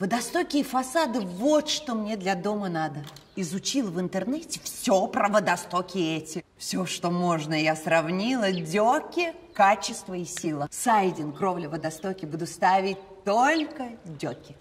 Водостоки и фасады – вот что мне для дома надо. Изучил в интернете все про водостоки эти. Все, что можно, я сравнила. Деки, качество и сила. Сайдинг, кровля, водостоки буду ставить только деки.